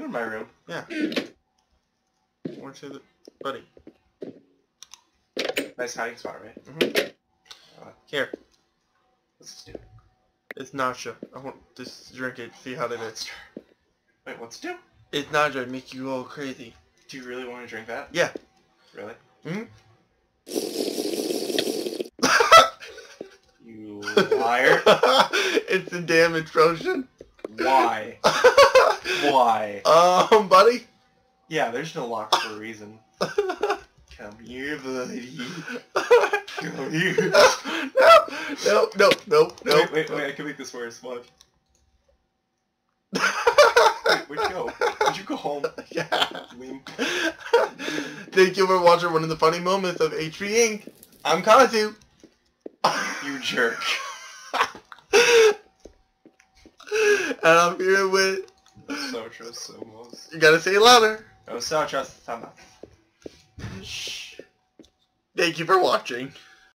my room. Yeah. Want to say that, buddy? Nice hiding spot, right? Mhm. Here, What's this do? it's nacho. I want just drink it. See how that is. Wait, what's it do? It's nacho. Make you all crazy. Do you really want to drink that? Yeah. Really? Mhm. You liar. it's the damage potion. Why? Why? um, buddy. Yeah, there's no lock for a reason. Come here, buddy. Come here. no, no, no, no, no. Wait, wait, wait, I can make this worse. Watch. Wait, where'd you go? Where'd you go home? yeah. Thank you for watching one of the funny moments of HB Inc. I'm Kazu. You jerk. and I'm here with. Somos. You gotta say it louder. Oh, Sotra Sama. Thank you for watching.